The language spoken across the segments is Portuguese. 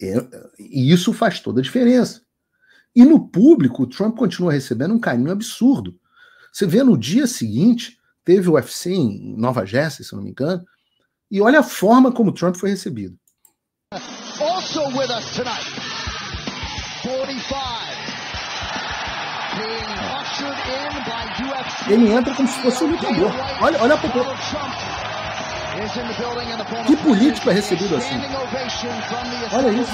É, e isso faz toda a diferença. E no público, o Trump continua recebendo um carinho absurdo. Você vê no dia seguinte, teve o UFC em Nova Jersey, se não me engano, e olha a forma como o Trump foi recebido. Also with us tonight, 45, Ele entra como se fosse um lutador. Olha, olha a população. Que político é recebido assim? Olha isso.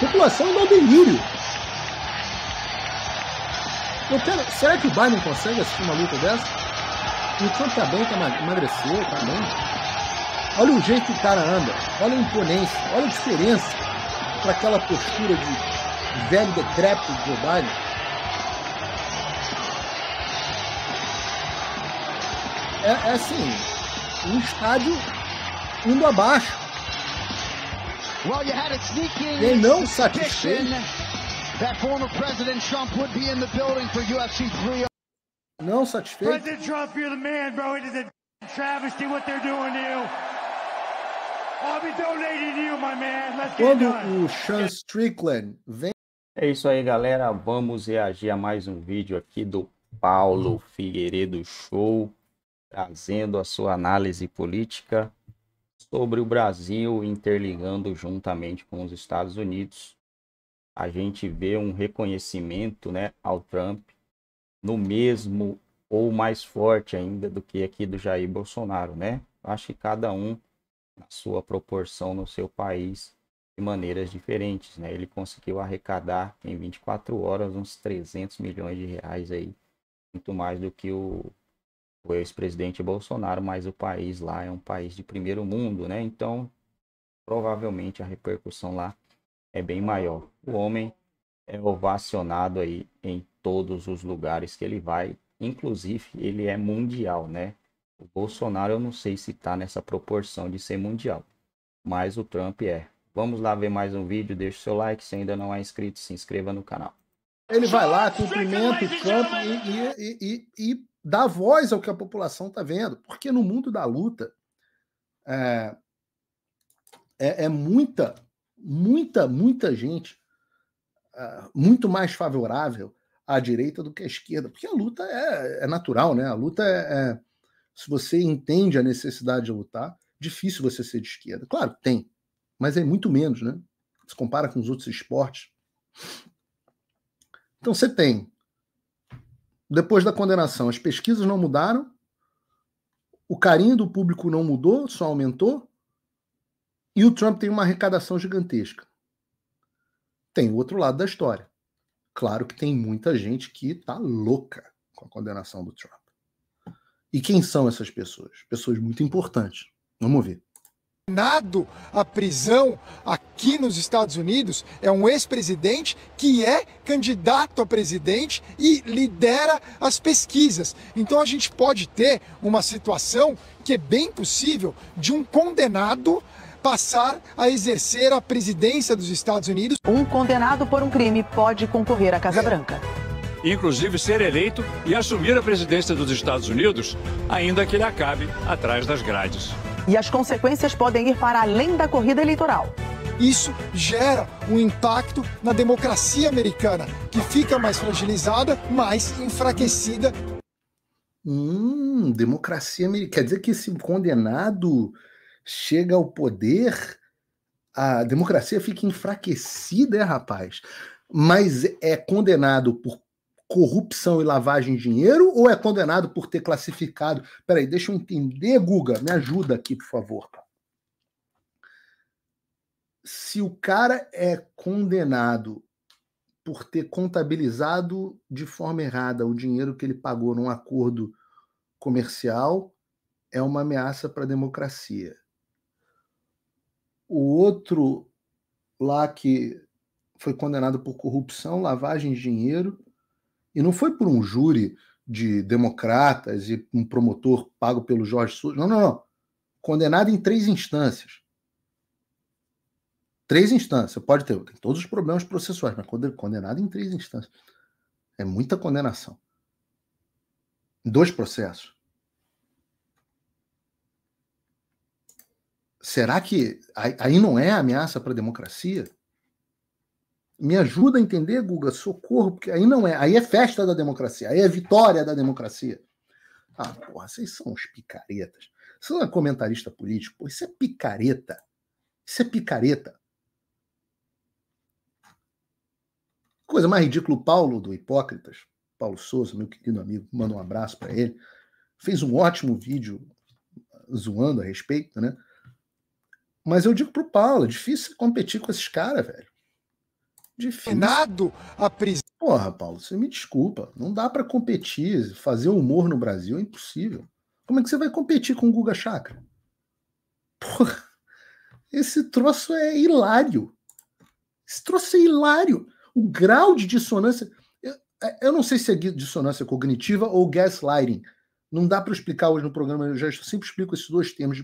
População um delírio. Eu quero, será que o Biden consegue assistir uma luta dessa? O Trump tá bem, tá emagreceu, tá bem. Olha o jeito que o cara anda, olha a imponência, olha a diferença para aquela postura de velho decrépito de Joe Biden. É, é assim, um estádio indo abaixo. E não satisfeito. Não satisfeito. President Trump, you're the man, bro. It is a travesty what they're doing to you. I'll be donating to you, my man. Let's get Quando o Sean Strickland vem. É isso aí, galera. Vamos reagir a mais um vídeo aqui do Paulo Figueiredo Show trazendo a sua análise política sobre o Brasil interligando juntamente com os Estados Unidos. A gente vê um reconhecimento né, ao Trump no mesmo ou mais forte ainda do que aqui do Jair Bolsonaro, né? Acho que cada um na sua proporção no seu país de maneiras diferentes, né? Ele conseguiu arrecadar em 24 horas uns 300 milhões de reais aí, muito mais do que o o ex-presidente Bolsonaro, mas o país lá é um país de primeiro mundo, né? Então, provavelmente a repercussão lá é bem maior. O homem é ovacionado aí em todos os lugares que ele vai, inclusive ele é mundial, né? O Bolsonaro eu não sei se está nessa proporção de ser mundial, mas o Trump é. Vamos lá ver mais um vídeo, deixa o seu like, se ainda não é inscrito, se inscreva no canal. Ele vai lá, cumprimenta o Trump e, e, e, e dar voz ao que a população está vendo, porque no mundo da luta é, é, é muita, muita, muita gente é, muito mais favorável à direita do que à esquerda, porque a luta é, é natural, né? A luta é, é, se você entende a necessidade de lutar, difícil você ser de esquerda. Claro, tem, mas é muito menos, né? Se compara com os outros esportes. Então você tem depois da condenação, as pesquisas não mudaram, o carinho do público não mudou, só aumentou, e o Trump tem uma arrecadação gigantesca. Tem o outro lado da história. Claro que tem muita gente que está louca com a condenação do Trump. E quem são essas pessoas? Pessoas muito importantes. Vamos ver condenado à prisão aqui nos Estados Unidos é um ex-presidente que é candidato a presidente e lidera as pesquisas. Então a gente pode ter uma situação que é bem possível de um condenado passar a exercer a presidência dos Estados Unidos. Um condenado por um crime pode concorrer à Casa Branca. Inclusive ser eleito e assumir a presidência dos Estados Unidos, ainda que ele acabe atrás das grades e as consequências podem ir para além da corrida eleitoral. Isso gera um impacto na democracia americana, que fica mais fragilizada, mais enfraquecida. Hum, democracia americana. Quer dizer que esse condenado chega ao poder, a democracia fica enfraquecida, é, rapaz? Mas é condenado por corrupção e lavagem de dinheiro ou é condenado por ter classificado? Peraí, deixa eu entender, Guga, me ajuda aqui, por favor. Se o cara é condenado por ter contabilizado de forma errada o dinheiro que ele pagou num acordo comercial, é uma ameaça para a democracia. O outro lá que foi condenado por corrupção, lavagem de dinheiro, e não foi por um júri de democratas e um promotor pago pelo Jorge Souza. Não, não, não. Condenado em três instâncias. Três instâncias. Pode ter, tem todos os problemas processuais, mas condenado em três instâncias. É muita condenação. Dois processos. será que aí não é ameaça para a democracia? Me ajuda a entender, Guga, socorro, porque aí não é. Aí é festa da democracia, aí é vitória da democracia. Ah, porra, vocês são uns picaretas. Você não é comentarista político, isso é picareta. Isso é picareta. Coisa mais ridícula, o Paulo do Hipócritas, Paulo Souza, meu querido amigo, manda um abraço para ele. Fez um ótimo vídeo zoando a respeito, né? Mas eu digo pro Paulo, é difícil competir com esses caras, velho. Difícil. Nado a prisão. Porra, Paulo, você me desculpa. Não dá para competir, fazer humor no Brasil é impossível. Como é que você vai competir com o Guga Chakra? Porra, esse troço é hilário. Esse troço é hilário. O grau de dissonância. Eu, eu não sei se é dissonância cognitiva ou gaslighting. Não dá para explicar hoje no programa, eu já sempre explico esses dois termos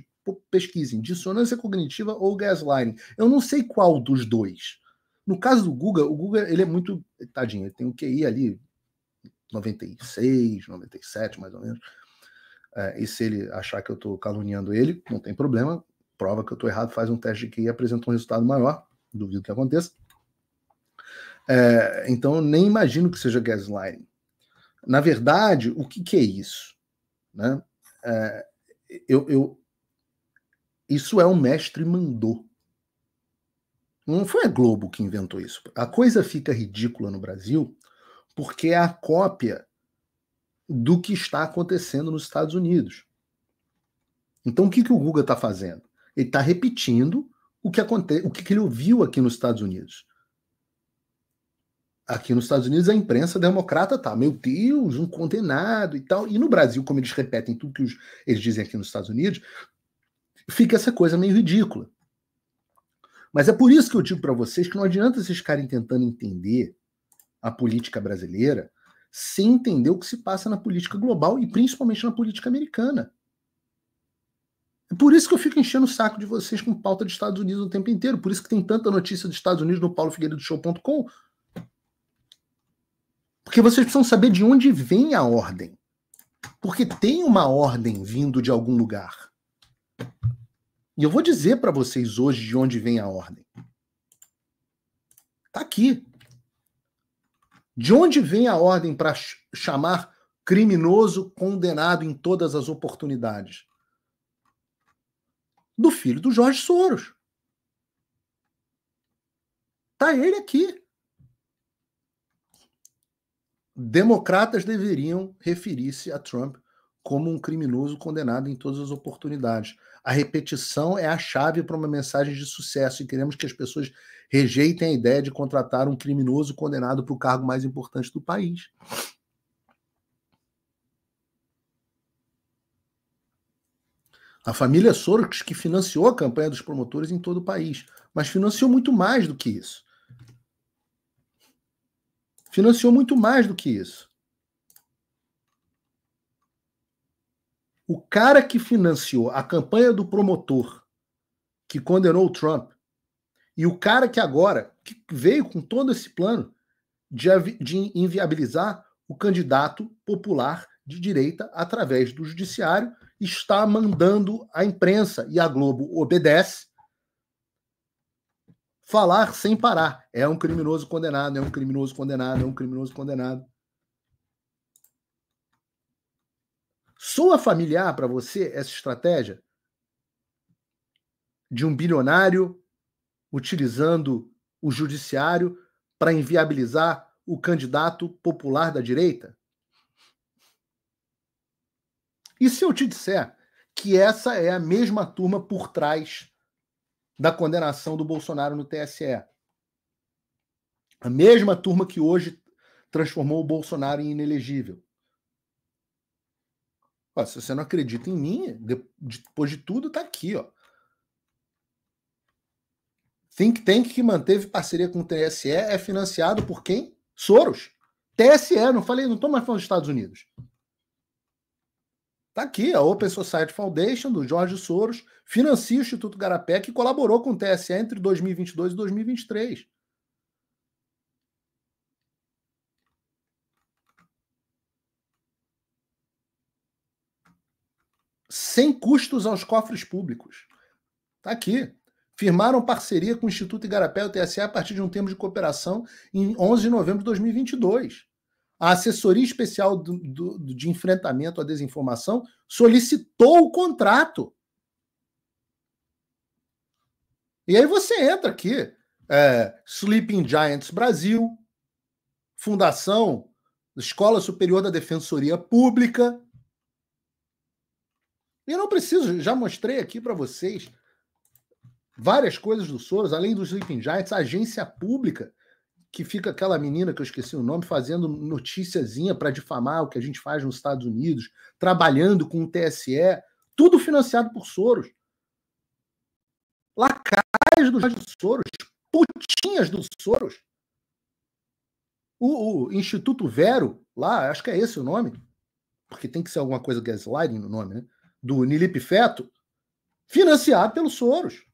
pesquisem, dissonância cognitiva ou gaslighting. Eu não sei qual dos dois. No caso do Google, o Google ele é muito. Tadinho, ele tem um QI ali, 96, 97, mais ou menos. É, e se ele achar que eu estou caluniando ele, não tem problema. Prova que eu estou errado, faz um teste de QI e apresenta um resultado maior. Duvido que aconteça. É, então, nem imagino que seja gaslighting. Na verdade, o que, que é isso? Né? É, eu, eu, isso é o mestre mandou. Não foi a Globo que inventou isso. A coisa fica ridícula no Brasil porque é a cópia do que está acontecendo nos Estados Unidos. Então, o que, que o Guga está fazendo? Ele está repetindo o que, aconte... o que, que ele ouviu aqui nos Estados Unidos. Aqui nos Estados Unidos, a imprensa democrata tá, meu Deus, um condenado e tal. E no Brasil, como eles repetem tudo que os... eles dizem aqui nos Estados Unidos, fica essa coisa meio ridícula. Mas é por isso que eu digo para vocês que não adianta vocês ficarem tentando entender a política brasileira sem entender o que se passa na política global e principalmente na política americana. É por isso que eu fico enchendo o saco de vocês com pauta dos Estados Unidos o tempo inteiro. Por isso que tem tanta notícia dos Estados Unidos no paulofigueiredoshow.com. Porque vocês precisam saber de onde vem a ordem. Porque tem uma ordem vindo de algum lugar. E eu vou dizer para vocês hoje de onde vem a ordem. Está aqui. De onde vem a ordem para chamar criminoso condenado em todas as oportunidades? Do filho do Jorge Soros. Tá ele aqui. Democratas deveriam referir-se a Trump como um criminoso condenado em todas as oportunidades. A repetição é a chave para uma mensagem de sucesso e queremos que as pessoas rejeitem a ideia de contratar um criminoso condenado para o cargo mais importante do país. A família Soros que financiou a campanha dos promotores em todo o país, mas financiou muito mais do que isso. Financiou muito mais do que isso. O cara que financiou a campanha do promotor que condenou o Trump e o cara que agora que veio com todo esse plano de, de inviabilizar o candidato popular de direita através do judiciário está mandando a imprensa e a Globo obedece falar sem parar. É um criminoso condenado, é um criminoso condenado, é um criminoso condenado. Soa familiar para você essa estratégia de um bilionário utilizando o judiciário para inviabilizar o candidato popular da direita? E se eu te disser que essa é a mesma turma por trás da condenação do Bolsonaro no TSE? A mesma turma que hoje transformou o Bolsonaro em inelegível. Ó, se você não acredita em mim, depois de tudo, tá aqui, ó. Think Tank que manteve parceria com o TSE é financiado por quem? Soros. TSE, não falei, não estou mais falando dos Estados Unidos. Tá aqui, a Open Society Foundation, do Jorge Soros, financia o Instituto Garapé, que colaborou com o TSE entre 2022 e 2023. Sem custos aos cofres públicos. Está aqui. Firmaram parceria com o Instituto Igarapé e o TSE a partir de um termo de cooperação em 11 de novembro de 2022. A Assessoria Especial do, do, de Enfrentamento à Desinformação solicitou o contrato. E aí você entra aqui, é, Sleeping Giants Brasil, Fundação Escola Superior da Defensoria Pública. Eu não preciso, já mostrei aqui para vocês várias coisas do Soros, além dos Sleeping Giants, agência pública, que fica aquela menina que eu esqueci o nome, fazendo noticiazinha para difamar o que a gente faz nos Estados Unidos, trabalhando com o TSE, tudo financiado por Soros. Lacais dos Soros, putinhas dos Soros. O, o, Instituto Vero, lá, acho que é esse o nome, porque tem que ser alguma coisa gaslighting no nome, né? Do Nilip Feto, financiado pelo Soros.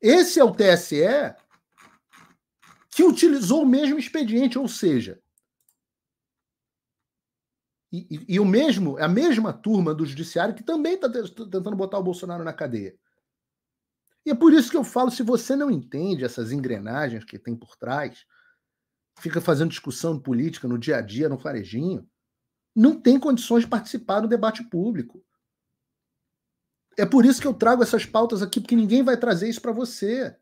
Esse é o TSE que utilizou o mesmo expediente, ou seja, e, e, e, o mesmo, a mesma turma do judiciário que também está tentando botar o Bolsonaro na cadeia. E é por isso que eu falo: se você não entende essas engrenagens que tem por trás, fica fazendo discussão política no dia a dia, no farejinho, não tem condições de participar do debate público. É por isso que eu trago essas pautas aqui, porque ninguém vai trazer isso para você.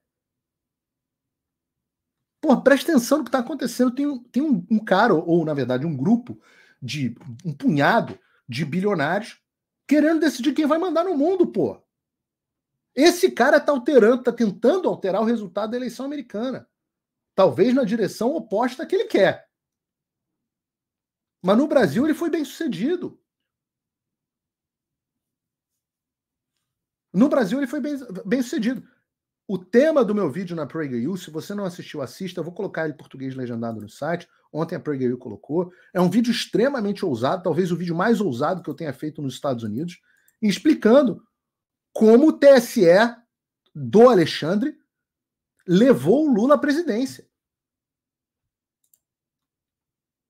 Pô, presta atenção no que está acontecendo. Tem, um, tem um, um cara, ou na verdade um grupo, de um punhado de bilionários querendo decidir quem vai mandar no mundo, pô. Esse cara está alterando, está tentando alterar o resultado da eleição americana. Talvez na direção oposta que ele quer. Mas no Brasil ele foi bem sucedido. No Brasil ele foi bem, bem sucedido. O tema do meu vídeo na PragerU, se você não assistiu, assista. Eu vou colocar ele em português legendado no site. Ontem a PragerU colocou. É um vídeo extremamente ousado, talvez o vídeo mais ousado que eu tenha feito nos Estados Unidos, explicando como o TSE do Alexandre levou o Lula à presidência.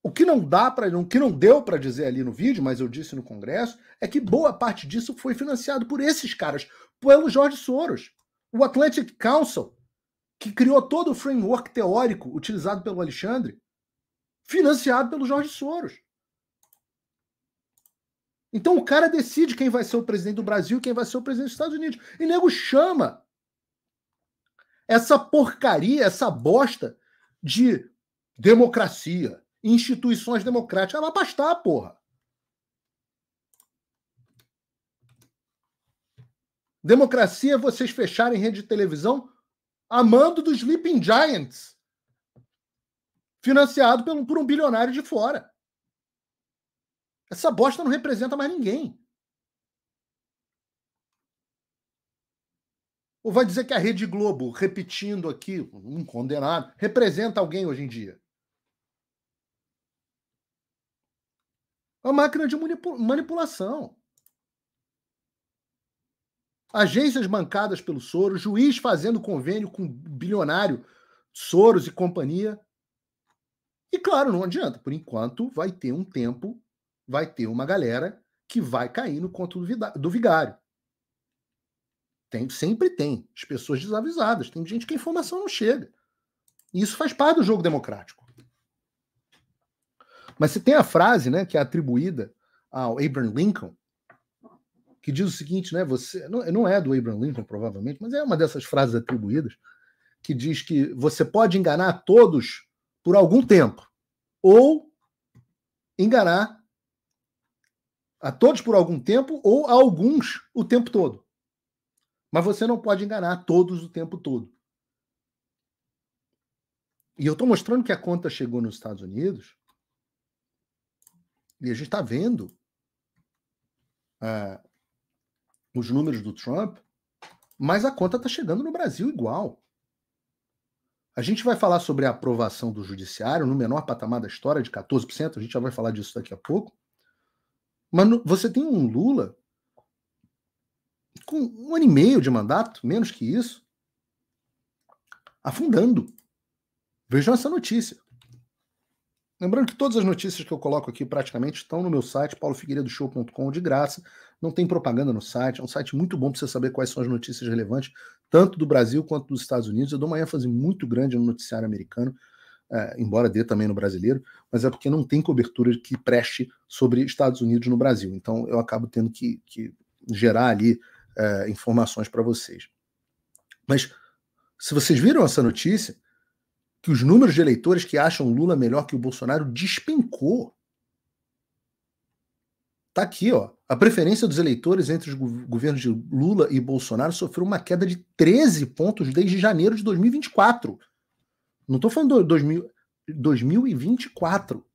O que não dá para, o que não deu para dizer ali no vídeo, mas eu disse no Congresso, é que boa parte disso foi financiado por esses caras, pelo Jorge Soros, o Atlantic Council, que criou todo o framework teórico utilizado pelo Alexandre, financiado pelo Jorge Soros. Então o cara decide quem vai ser o presidente do Brasil e quem vai ser o presidente dos Estados Unidos. E nego chama essa porcaria, essa bosta de democracia, instituições democráticas. Vai pastar, porra. Democracia é vocês fecharem rede de televisão a mando dos Sleeping Giants, financiado por um, por um bilionário de fora. Essa bosta não representa mais ninguém. Ou vai dizer que a Rede Globo, repetindo aqui, um condenado, representa alguém hoje em dia? Uma máquina de manipulação. Agências bancadas pelo Soros, juiz fazendo convênio com bilionário Soros e companhia. E claro, não adianta. Por enquanto, vai ter um tempo vai ter uma galera que vai cair no conto do vigário. Tem, sempre tem. As pessoas desavisadas. Tem gente que a informação não chega. E isso faz parte do jogo democrático. Mas você tem a frase né, que é atribuída ao Abraham Lincoln, que diz o seguinte, né? Você não, não é do Abraham Lincoln, provavelmente, mas é uma dessas frases atribuídas, que diz que você pode enganar todos por algum tempo, ou enganar a todos por algum tempo ou a alguns o tempo todo. Mas você não pode enganar todos o tempo todo. E eu estou mostrando que a conta chegou nos Estados Unidos e a gente está vendo uh, os números do Trump, mas a conta está chegando no Brasil igual. A gente vai falar sobre a aprovação do judiciário no menor patamar da história, de 14%, a gente já vai falar disso daqui a pouco. Mas você tem um Lula com um ano e meio de mandato, menos que isso, afundando. Vejam essa notícia. Lembrando que todas as notícias que eu coloco aqui praticamente estão no meu site, paulofigueiredoshow.com, de graça. Não tem propaganda no site. É um site muito bom para você saber quais são as notícias relevantes, tanto do Brasil quanto dos Estados Unidos. Eu dou uma ênfase muito grande no noticiário americano, é, embora dê também no brasileiro, mas é porque não tem cobertura que preste sobre Estados Unidos no Brasil. Então eu acabo tendo que, que gerar ali é, informações para vocês. Mas se vocês viram essa notícia, que os números de eleitores que acham Lula melhor que o Bolsonaro despencou. Tá aqui, ó. A preferência dos eleitores entre os governos de Lula e Bolsonaro sofreu uma queda de 13 pontos desde janeiro de 2024. Não estou falando de 2000, 2024.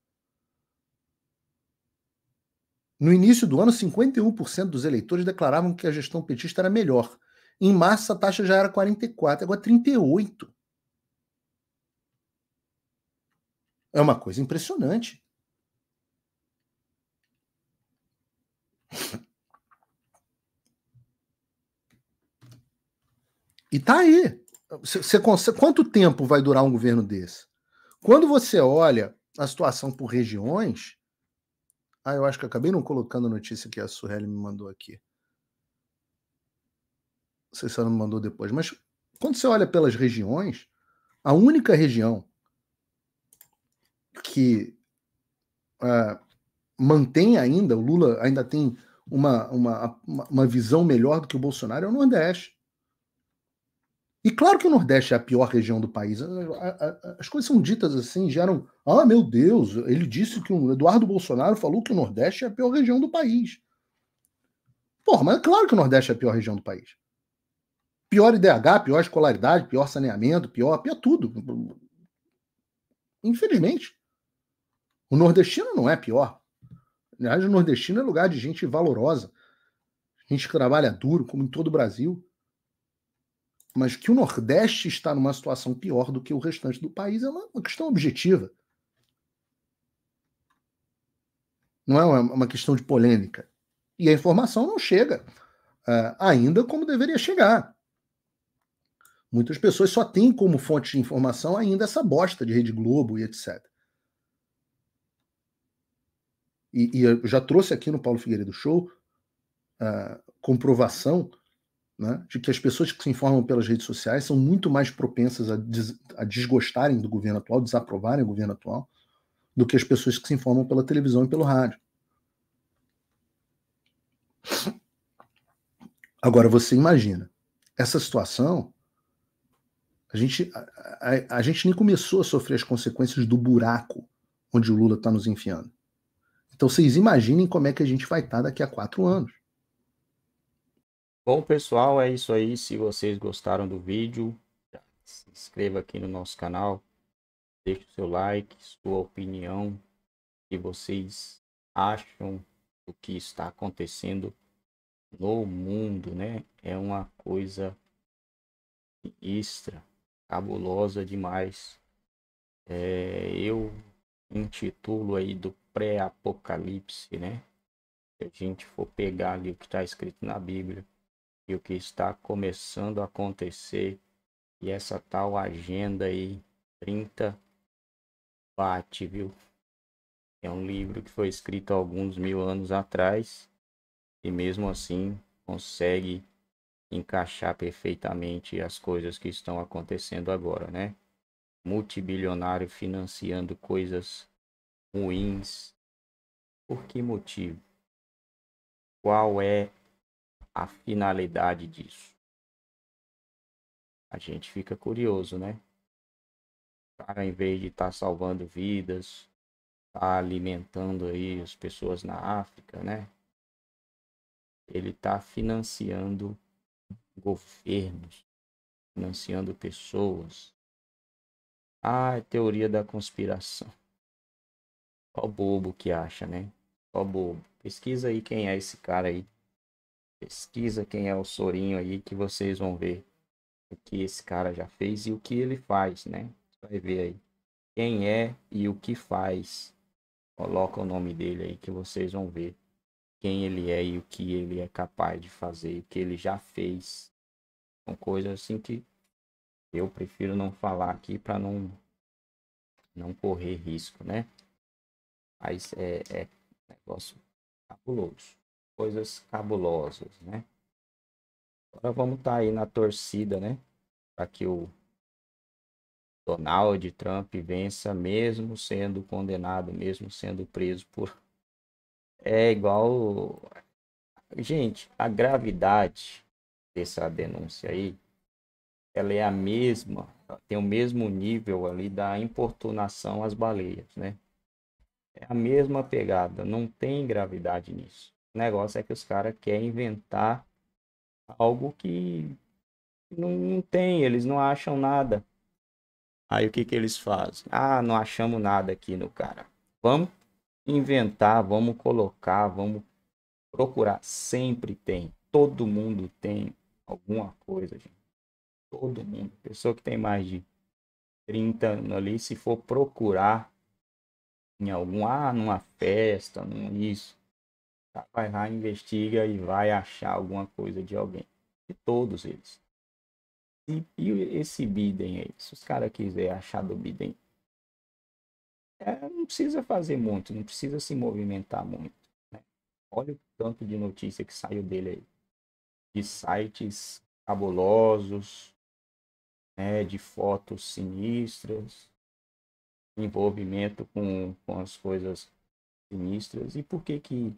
No início do ano, 51% dos eleitores declaravam que a gestão petista era melhor. Em março, a taxa já era 44, agora 38. É uma coisa impressionante. E tá aí. Você, você, quanto tempo vai durar um governo desse? Quando você olha a situação por regiões. Ah, eu acho que acabei não colocando a notícia que a Surreli me mandou aqui. Não sei se ela me mandou depois, mas quando você olha pelas regiões, a única região que uh, mantém ainda, o Lula ainda tem uma, uma, uma visão melhor do que o Bolsonaro, é o Nordeste. E claro que o Nordeste é a pior região do país. As coisas são ditas assim, geram. Ah, meu Deus, ele disse que o Eduardo Bolsonaro falou que o Nordeste é a pior região do país. Porra, mas é claro que o Nordeste é a pior região do país. Pior IDH, pior escolaridade, pior saneamento, pior, pior tudo. Infelizmente. O nordestino não é pior. Aliás, o nordestino é lugar de gente valorosa, gente que trabalha duro, como em todo o Brasil. Mas que o Nordeste está numa situação pior do que o restante do país é uma, questão objetiva. Não é uma, questão de polêmica. E a informação não chega uh, ainda como deveria chegar. Muitas pessoas só têm como fonte de informação ainda essa bosta de Rede Globo e etc. e, e eu já trouxe aqui no Paulo Figueiredo Show a comprovação né, de que as pessoas que se informam pelas redes sociais são muito mais propensas a, des, a desgostarem do governo atual, desaprovarem o governo atual, do que as pessoas que se informam pela televisão e pelo rádio. Agora você imagina, essa situação, a gente, a, a, a gente nem começou a sofrer as consequências do buraco onde o Lula está nos enfiando. Então vocês imaginem como é que a gente vai estar daqui a quatro anos. Bom, pessoal, é isso aí. Se vocês gostaram do vídeo, se inscreva aqui no nosso canal, deixe o seu like, sua opinião, o que vocês acham do que está acontecendo no mundo, né? É uma coisa extra, cabulosa demais. É, eu intitulo aí do pré-apocalipse, né? Se a gente for pegar ali o que está escrito na Bíblia e o que está começando a acontecer e essa tal agenda aí 30 bate, viu? É um livro que foi escrito alguns mil anos atrás e mesmo assim consegue encaixar perfeitamente as coisas que estão acontecendo agora, né? Multibilionário financiando coisas ruins. Por que motivo? Qual é a finalidade disso? A gente fica curioso, né? O cara, em vez de estar tá salvando vidas, tá alimentando aí as pessoas na África, né? Ele está financiando governos, financiando pessoas. Ah, é teoria da conspiração. Ó bobo que acha, né? Ó bobo. Pesquisa aí quem é esse cara aí. Pesquisa quem é o Sorinho aí que vocês vão ver o que esse cara já fez e o que ele faz, né? Você vai ver aí. Quem é e o que faz. Coloca o nome dele aí que vocês vão ver quem ele é e o que ele é capaz de fazer, o que ele já fez. São coisas assim que eu prefiro não falar aqui para não não correr risco, né? Mas é, é negócio cabuloso. Coisas cabulosas, né? Agora vamos estar tá aí na torcida, né? Para que o Donald Trump vença, mesmo sendo condenado, mesmo sendo preso por. É igual. Gente, a gravidade dessa denúncia aí, ela é a mesma, tem o mesmo nível ali da importunação às baleias, né? A mesma pegada, não tem gravidade nisso. O negócio é que os caras querem inventar algo que não, não tem, eles não acham nada. Aí o que, que eles fazem? Ah, não achamos nada aqui no cara. Vamos inventar, vamos colocar, vamos procurar. Sempre tem. Todo mundo tem alguma coisa, gente. Todo mundo. Pessoa que tem mais de 30 anos ali, se for procurar em algum, ah, numa festa, num isso, tá, vai lá, investiga e vai achar alguma coisa de alguém. De todos eles. E, e esse Biden aí, se os caras quiserem achar do Biden, é, não precisa fazer muito, não precisa se movimentar muito. Né? Olha o tanto de notícia que saiu dele aí. De sites cabulosos, né, de fotos sinistras, envolvimento com, com as coisas sinistras. E por que que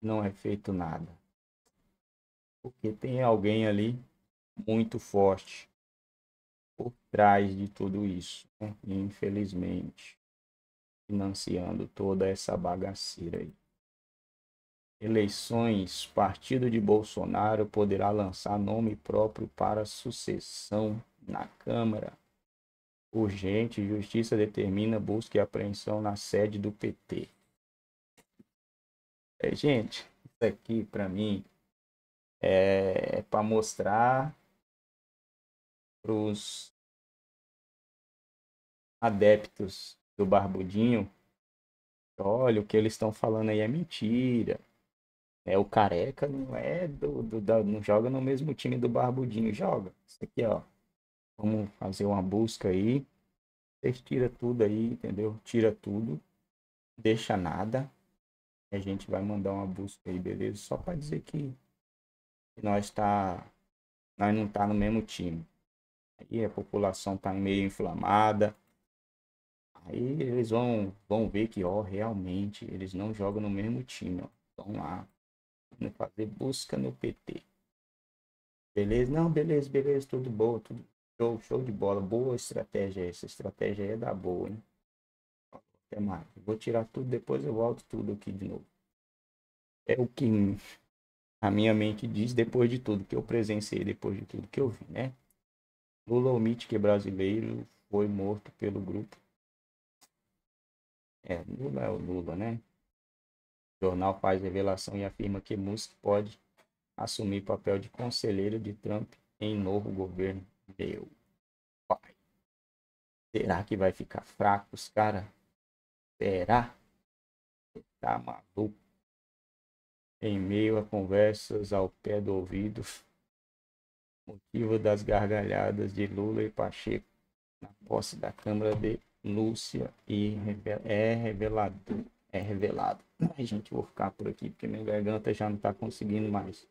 não é feito nada? Porque tem alguém ali muito forte por trás de tudo isso, né? infelizmente, financiando toda essa bagaceira aí. Eleições, partido de Bolsonaro poderá lançar nome próprio para sucessão na Câmara. Urgente, Justiça determina busca e apreensão na sede do PT. É, gente, isso aqui para mim é, para mostrar para os adeptos do Barbudinho, olha, o que eles estão falando aí é mentira. É, o Careca não é do, do da, não joga no mesmo time do Barbudinho, joga. Isso aqui, ó. Vamos fazer uma busca aí. Vocês tira tudo aí, entendeu? Tira tudo. Deixa nada. A gente vai mandar uma busca aí, beleza? Só para dizer que, nós tá nós não tá no mesmo time. Aí a população tá meio inflamada. Aí eles vão, vão ver que, ó, realmente eles não jogam no mesmo time, ó. Vão lá fazer busca no PT. Beleza? Não, beleza, beleza, tudo bom, tudo show, show de bola. Boa estratégia essa. Estratégia é da boa, hein? Até mais. Vou tirar tudo, depois eu volto tudo aqui de novo. É o que a minha mente diz depois de tudo que eu presenciei, depois de tudo que eu vi, né? Lula omite que brasileiro foi morto pelo grupo. É, Lula é o Lula, né? O jornal faz revelação e afirma que Musk pode assumir papel de conselheiro de Trump em novo governo. Meu pai. Será que vai ficar fraco os cara? Será? Tá maluco? Em meio a conversas ao pé do ouvido, motivo das gargalhadas de Lula e Pacheco na posse da Câmara de Lúcia e é revelado. É revelado. Ai, gente, vou ficar por aqui porque minha garganta já não está conseguindo mais.